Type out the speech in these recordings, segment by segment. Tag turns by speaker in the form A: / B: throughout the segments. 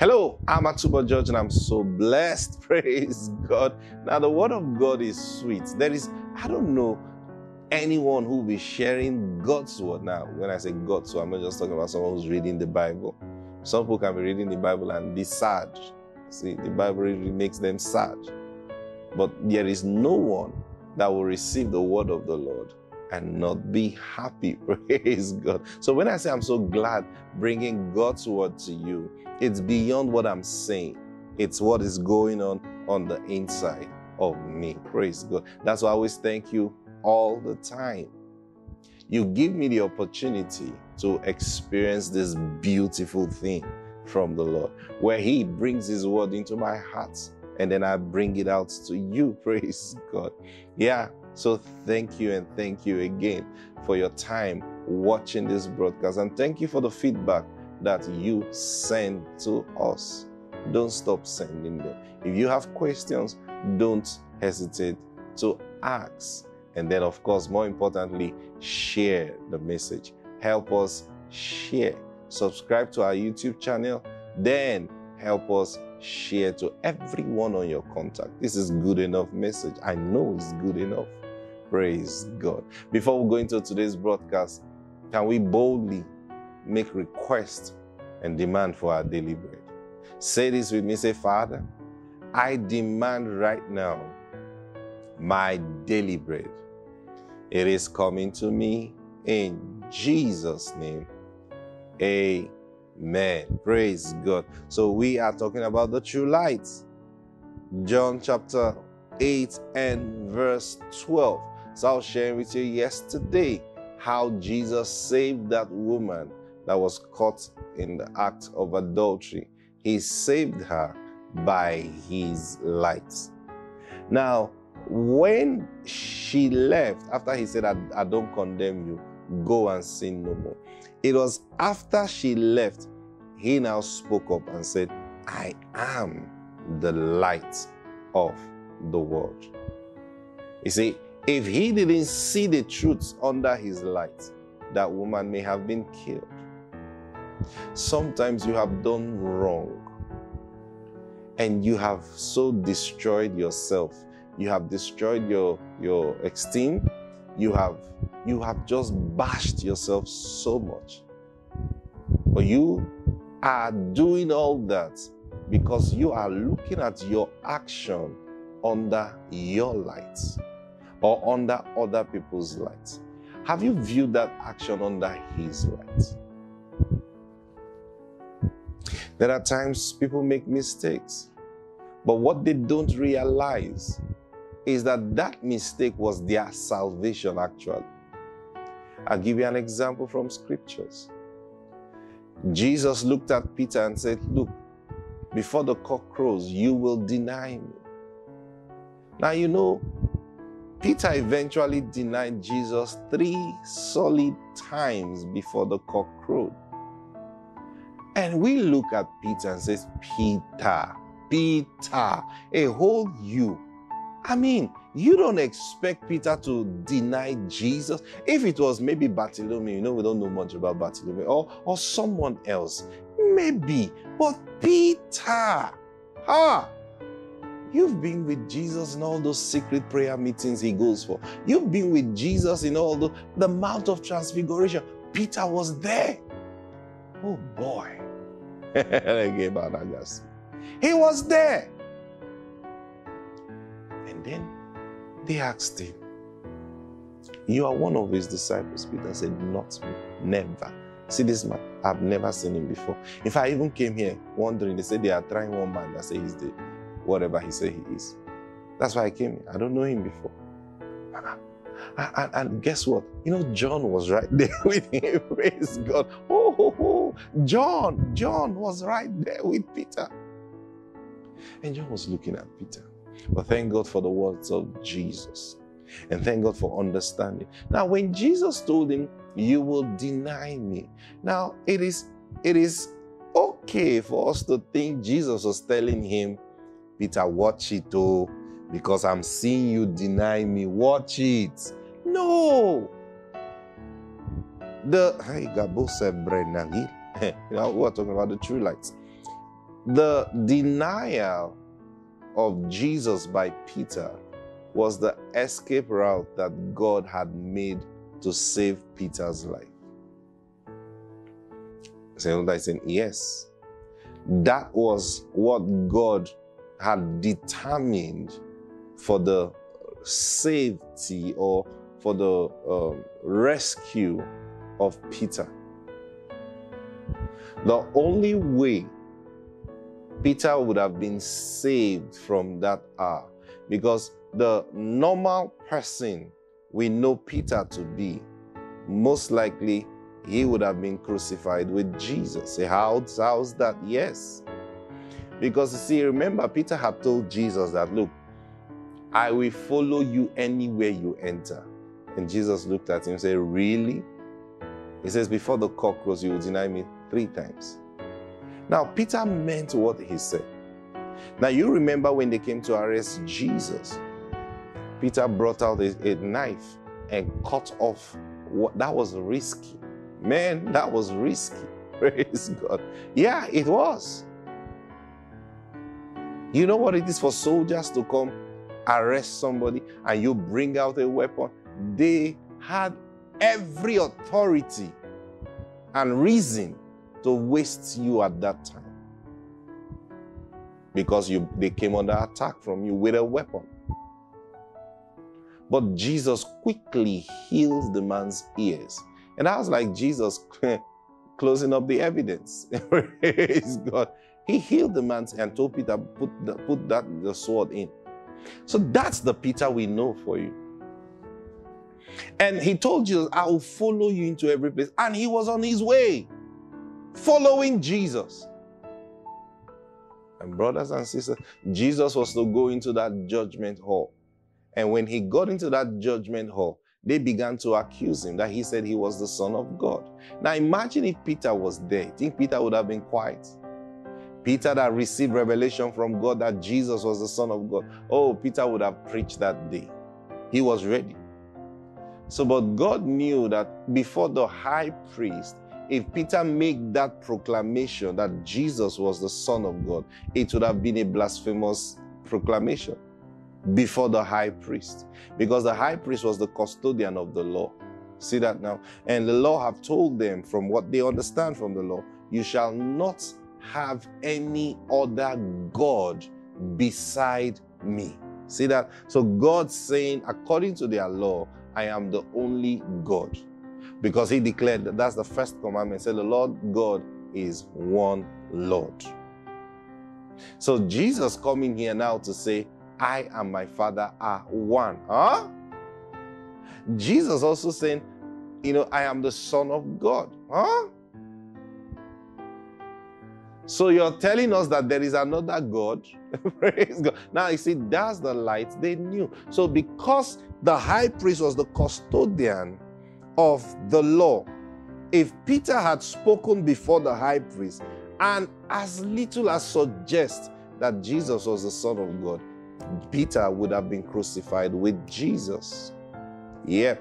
A: Hello, I'm Atubo George and I'm so blessed. Praise God. Now, the word of God is sweet. There is, I don't know anyone who will be sharing God's word. Now, when I say God's word, I'm not just talking about someone who's reading the Bible. Some people can be reading the Bible and be sad. See, the Bible really makes them sad. But there is no one that will receive the word of the Lord and not be happy. Praise God. So when I say I'm so glad bringing God's word to you, it's beyond what I'm saying. It's what is going on on the inside of me. Praise God. That's why I always thank you all the time. You give me the opportunity to experience this beautiful thing from the Lord, where He brings His word into my heart and then I bring it out to you. Praise God. Yeah. So thank you and thank you again for your time watching this broadcast and thank you for the feedback that you send to us. Don't stop sending them. If you have questions, don't hesitate to ask. And then, of course, more importantly, share the message. Help us share. Subscribe to our YouTube channel. Then help us share to everyone on your contact. This is good enough message. I know it's good enough. Praise God. Before we go into today's broadcast, can we boldly make request and demand for our daily bread? Say this with me. Say, Father, I demand right now my daily bread. It is coming to me in Jesus' name. Amen. Praise God. So we are talking about the true light. John chapter 8 and verse 12. So I was sharing with you yesterday how Jesus saved that woman that was caught in the act of adultery. He saved her by his light. Now, when she left, after he said, I, I, don't condemn you, go and sin no more. It was after she left, he now spoke up and said, I am the light of the world. You see, if he didn't see the truth under his light, that woman may have been killed. Sometimes you have done wrong and you have so destroyed yourself. You have destroyed your your esteem. You have you have just bashed yourself so much. But you are doing all that because you are looking at your action under your light or under other people's light have you viewed that action under his light there are times people make mistakes but what they don't realize is that that mistake was their salvation, actually. I'll give you an example from scriptures. Jesus looked at Peter and said, Look, before the cock crows, you will deny me. Now, you know, Peter eventually denied Jesus three solid times before the cock crowed. And we look at Peter and says, Peter, Peter, a whole you I mean, you don't expect Peter to deny Jesus. If it was maybe Bartholomew, you know, we don't know much about Bartholomew, or, or someone else, maybe. But Peter, ah, You've been with Jesus in all those secret prayer meetings he goes for. You've been with Jesus in all the, the Mount of Transfiguration. Peter was there. Oh boy. he was there. And then they asked him, You are one of his disciples. Peter said, Not me, never. See this man, I've never seen him before. If I even came here wondering, they said they are trying one man that say he's the whatever he said he is. That's why I came here. I don't know him before. And, and, guess what? You know, John was right there with him. Praise God. Oh, oh, oh, John, John was right there with Peter. And John was looking at Peter. But thank God for the words of Jesus. And thank God for understanding. Now, when Jesus told him, You will deny me. Now, it is it is okay for us to think Jesus was telling him, Peter, watch it, oh, because I'm seeing you deny me. Watch it. No. The you know, we're talking about the true lights. The denial of Jesus by Peter was the escape route that God had made to save Peter's life. So I saying, yes, that was what God had determined for the safety or for the um, rescue of Peter. The only way Peter would have been saved from that hour, because the normal person we know Peter to be, most likely he would have been crucified with Jesus. How's, how's that? Yes. Because you see, remember, Peter had told Jesus that, look, I will follow you anywhere you enter. And Jesus looked at him and said, Really? He says, Before the cock crows, you will deny me three times. Now, Peter meant what he said. Now, you remember when they came to arrest Jesus, Peter brought out a, a knife and cut off what that was risky. Man, that was risky. Praise God. Yeah, it was. You know what it is for soldiers to come arrest somebody and you bring out a weapon? They had every authority and reason to waste you at that time because you they came under attack from you with a weapon. But Jesus quickly heals the man's ears. And I was like Jesus closing up the evidence. Praise God. He healed the man and told Peter, put, the, put that the sword in. So that's the Peter we know for you. And he told Jesus, I will follow you into every place. And he was on his way, following Jesus. And brothers and sisters, Jesus was to go into that judgment hall. And when he got into that judgment hall, they began to accuse him that he said he was the Son of God. Now imagine if Peter was there. Think Peter would have been quiet. Peter that received revelation from God that Jesus was the Son of God. Oh, Peter would have preached that day. He was ready. So, but God knew that before the high priest, if Peter made that proclamation that Jesus was the Son of God, it would have been a blasphemous proclamation before the high priest. Because the high priest was the custodian of the law. See that now? And the law have told them from what they understand from the law, you shall not have any other God beside me. See that? So God saying, according to their law, I am the only God. Because he declared that that's the first commandment. Said the Lord God is one Lord. So Jesus coming here now to say, I and my Father are one. Huh? Jesus also saying, you know, I am the Son of God. Huh? So you're telling us that there is another God. Praise God. Now you see, that's the light they knew. So because the high priest was the custodian of the law, if Peter had spoken before the high priest and as little as suggest that Jesus was the Son of God, Peter would have been crucified with Jesus. Yeah.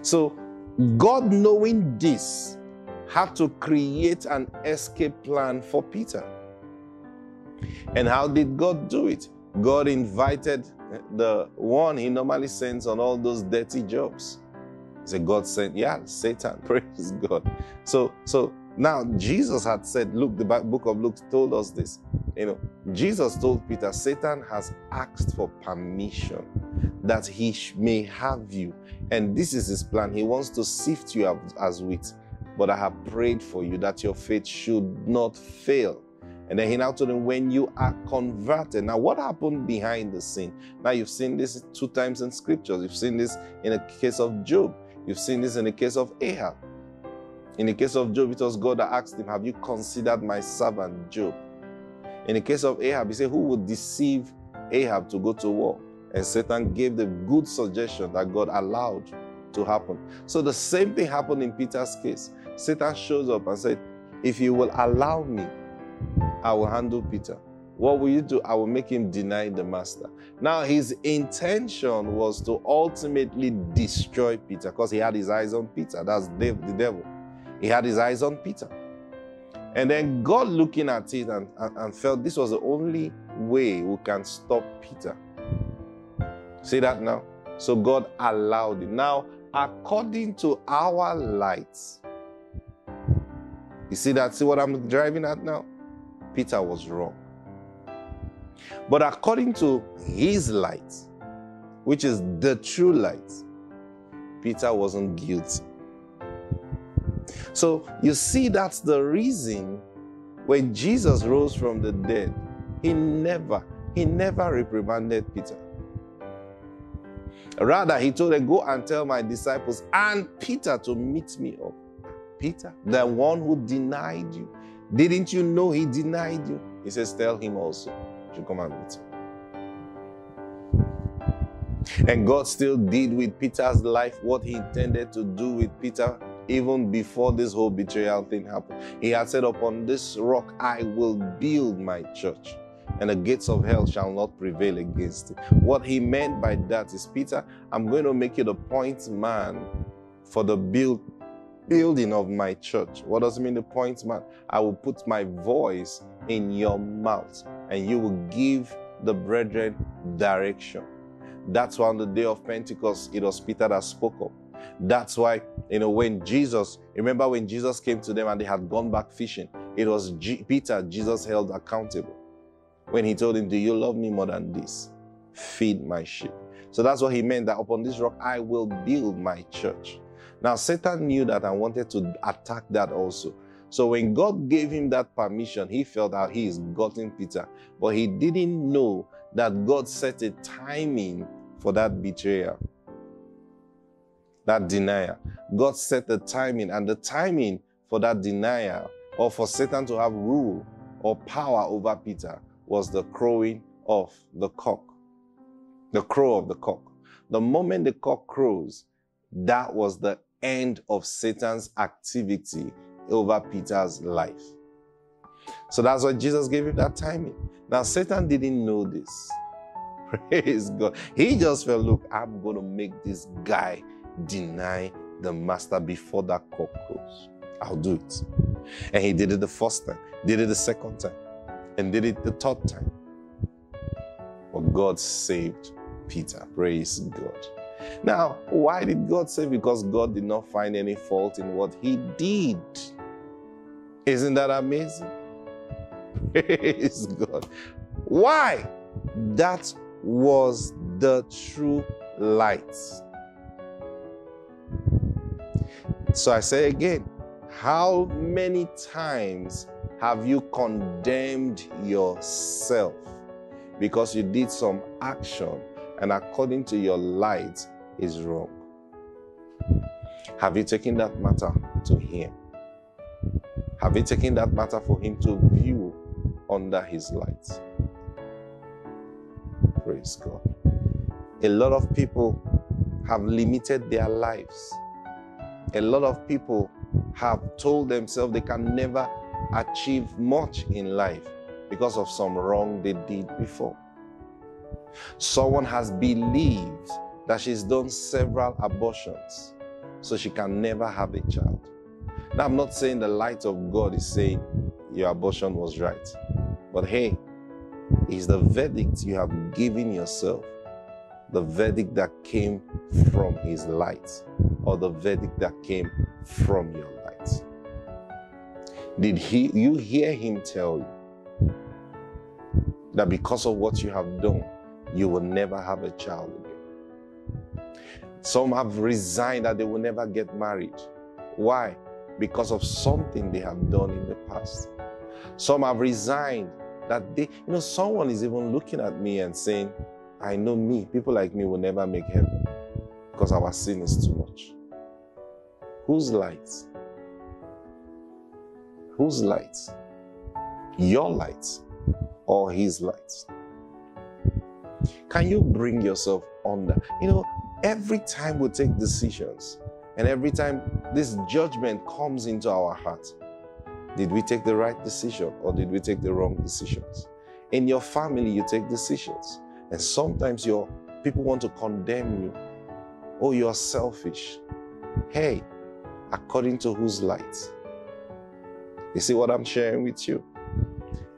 A: So God knowing this, had to create an escape plan for Peter. And how did God do it? God invited eh, the one he normally sends on all those dirty jobs. He said, God sent, yeah, Satan, praise God. So, so now Jesus had said, look, the book of Luke told us this. You know, Jesus told Peter, Satan has asked for permission that he may have you. And this is his plan. He wants to sift you as wheat. But I have prayed for you that your faith should not fail. And then he now told him, when you are converted. Now, what happened behind the scene? Now, you've seen this two times in scriptures. You've seen this in the case of Job. You've seen this in the case of Ahab. In the case of Job, it was God that asked him, Have you considered my servant Job? In the case of Ahab, he said, Who would deceive Ahab to go to war? And Satan gave the good suggestion that God allowed to happen. So the same thing happened in Peter's case. Satan shows up and said, If you will allow me, I will handle Peter. What will you do? I will make him deny the master. Now, his intention was to ultimately destroy Peter because he had his eyes on Peter. That's the devil. He had his eyes on Peter. And then God looking at it and, and, and felt this was the only way we can stop Peter. See that now? So God allowed it. Now, according to our lights, you see that? See what I'm driving at now? Peter was wrong. But according to his light, which is the true light, Peter wasn't guilty. So you see, that's the reason when Jesus rose from the dead, he never, he never reprimanded Peter. Rather, he told them, Go and tell my disciples and Peter to meet me up. Peter, the one who denied you. Didn't you know he denied you? He says, Tell him also to come and meet him. And God still did with Peter's life what he intended to do with Peter even before this whole betrayal thing happened. He had said, Upon this rock I will build my church, and the gates of hell shall not prevail against it. What he meant by that is, Peter, I'm going to make you the point man for the build, building of my church. What does it mean, the point man? I will put my voice in your mouth, and you will give the brethren direction. That's why on the day of Pentecost, it was Peter that spoke up. That's why, you know, when Jesus, remember when Jesus came to them and they had gone back fishing, it was G- Peter Jesus held accountable. When he told him, Do you love me more than this? Feed my sheep. So that's what he meant that upon this rock I will build my church. Now, Satan knew that and wanted to attack that also. So when God gave him that permission, he felt that he is gotten Peter. But he didn't know that God set a timing for that betrayal that denial. God set the timing, and the timing for that denial or for Satan to have rule or power over Peter was the crowing of the cock. The crow of the cock. The moment the cock crows, that was the end of Satan's activity over Peter's life. So that's why Jesus gave him that timing. Now, Satan didn't know this. Praise God. He just felt, look, I'm going to make this guy deny the master before that cock crows. I'll do it. And he did it the first time, did it the second time, and did it the third time. But God saved Peter. Praise God. Now, why did God say? Because God did not find any fault in what he did. Isn't that amazing? Praise God. Why? That was the true light. So I say again, how many times have you condemned yourself because you did some action and according to your light is wrong? Have you taken that matter to Him? Have you taken that matter for Him to view under His light? Praise God. A lot of people have limited their lives a lot of people have told themselves they can never achieve much in life because of some wrong they did before. Someone has believed that she's done several abortions, so she can never have a child. Now, I'm not saying the light of God is saying your abortion was right, but hey, is the verdict you have given yourself the verdict that came from His light or the verdict that came from your light? Did he, you hear him tell you that because of what you have done, you will never have a child? Some have resigned that they will never get married. Why? Because of something they have done in the past. Some have resigned that they, you know, someone is even looking at me and saying, I know me, people like me will never make heaven because our sin is too much. Whose light? Whose light? Your light or his light? Can you bring yourself under? You know, every time we take decisions and every time this judgment comes into our heart, did we take the right decision or did we take the wrong decisions? In your family, you take decisions. And sometimes your people want to condemn you. Oh, you are selfish. Hey, according to whose light? You see what I'm sharing with you?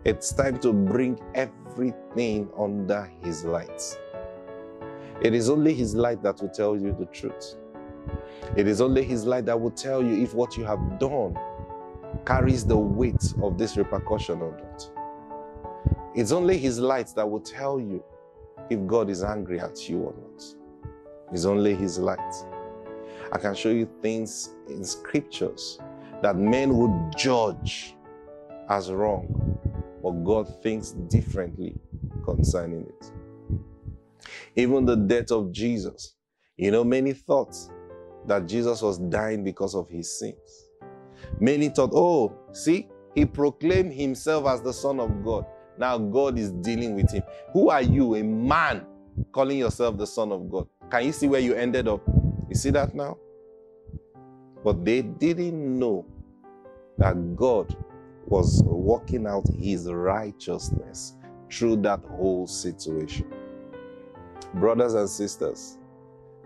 A: It's time to bring everything under His light. It is only His light that will tell you the truth. It is only His light that will tell you if what you have done carries the weight of this repercussion or not. It's only His light that will tell you if God is angry at you or not. It's only His light. I can show you things in scriptures that men would judge as wrong, but God thinks differently concerning it. Even the death of Jesus, you know, many thought that Jesus was dying because of his sins. Many thought, oh, see, he proclaimed himself as the Son of God. Now God is dealing with him. Who are you, a man, calling yourself the Son of God? Can you see where you ended up? You see that now? But they didn't know that God was working out his righteousness through that whole situation. Brothers and sisters,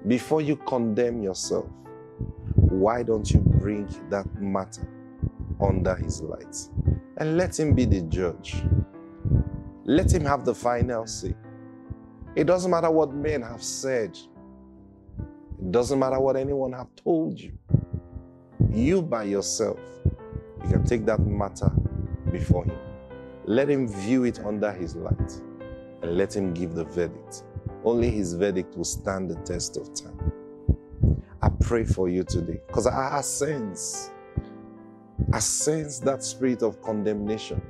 A: before you condemn yourself, why don't you bring that matter under his light and let him be the judge? Let him have the final say. It doesn't matter what men have said. It doesn't matter what anyone have told you. You by yourself, you can take that matter before him. Let him view it under his light and let him give the verdict. Only his verdict will stand the test of time. I pray for you today because I, sense, I sense that spirit of condemnation.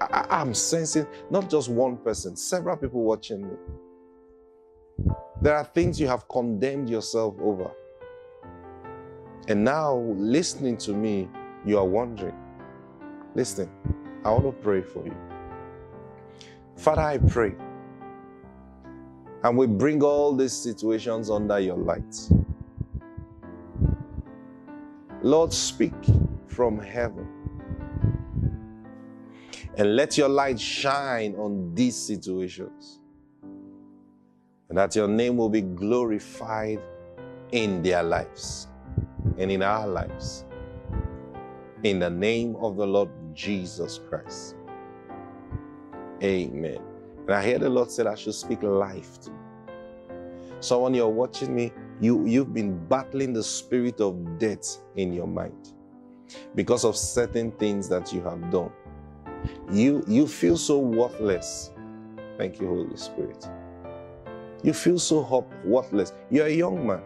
A: I, I, I'm sensing not just one person, several people watching me. There are things you have condemned yourself over. And now, listening to me, you are wondering. Listen, I want to pray for you. Father, I pray. And we bring all these situations under your light. Lord, speak from heaven. And let your light shine on these situations. And that your name will be glorified in their lives and in our lives. In the name of the Lord Jesus Christ. Amen. And I hear the Lord said I should speak life to you. Someone you're watching me, you, you've been battling the spirit of death in your mind because of certain things that you have done. You, you feel so worthless. Thank you, Holy Spirit. You feel so hope, worthless. You're a young man.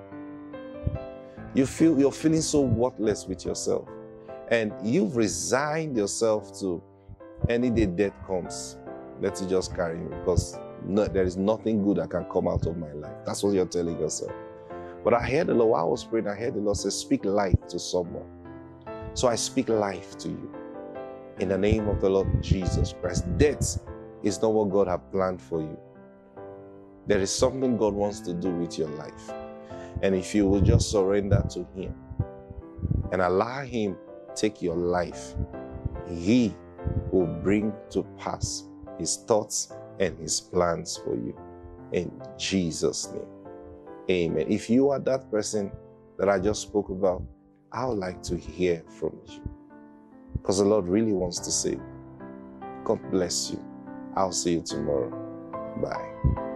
A: You feel you're feeling so worthless with yourself. And you've resigned yourself to any day death comes. Let it just carry me because no, there is nothing good that can come out of my life. That's what you're telling yourself. But I heard the Lord, while I was praying, I heard the Lord say, Speak life to someone. So I speak life to you. In the name of the Lord Jesus Christ. Death is not what God has planned for you. There is something God wants to do with your life. And if you will just surrender to Him and allow Him take your life, He will bring to pass His thoughts and His plans for you. In Jesus' name. Amen. If you are that person that I just spoke about, I would like to hear from you. Because the Lord really wants to save you. God bless you. I'll see you tomorrow. Bye.